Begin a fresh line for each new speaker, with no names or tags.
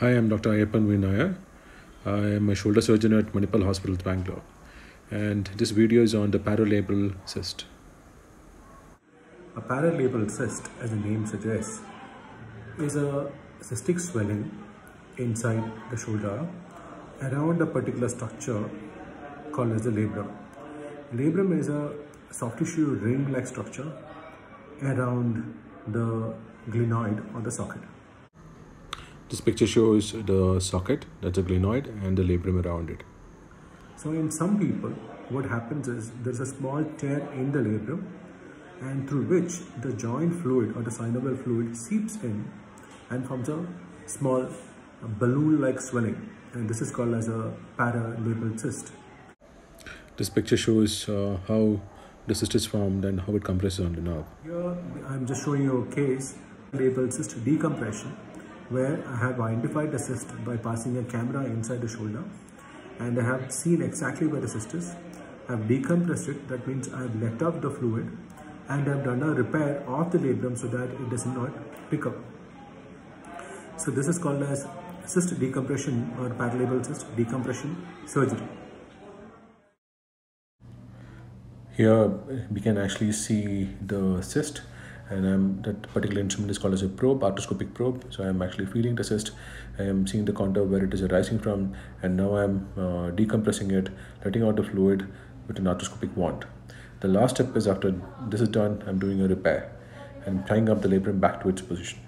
Hi, I'm Dr. Ayyappan V Nair. I am a shoulder surgeon at Manipal Hospital, Bangalore. And this video is on the paralabral cyst. A paralabral cyst, as the name suggests, is a cystic swelling inside the shoulder around a particular structure called as the labrum. Labrum is a soft tissue ring-like structure around the glenoid or the socket. This picture shows the socket, that's a glenoid, and the labrum around it. So in some people, what happens is there's a small tear in the labrum and through which the joint fluid or the synovial fluid seeps in and forms a small balloon-like swelling. And this is called as a paralabral cyst. This picture shows uh, how the cyst is formed and how it compresses on the nerve. Here I'm just showing you a case, labral cyst decompression where I have identified the cyst by passing a camera inside the shoulder and I have seen exactly where the cyst is. I have decompressed it, that means I have let out the fluid and I have done a repair of the labrum so that it does not pick up. So this is called as cyst decompression or paralabral cyst decompression surgery. Here we can actually see the cyst and I'm, that particular instrument is called as a probe, arthroscopic probe. So I'm actually feeling the cyst. I am seeing the contour where it is arising from and now I'm uh, decompressing it, letting out the fluid with an arthroscopic wand. The last step is after this is done, I'm doing a repair and tying up the labrum back to its position.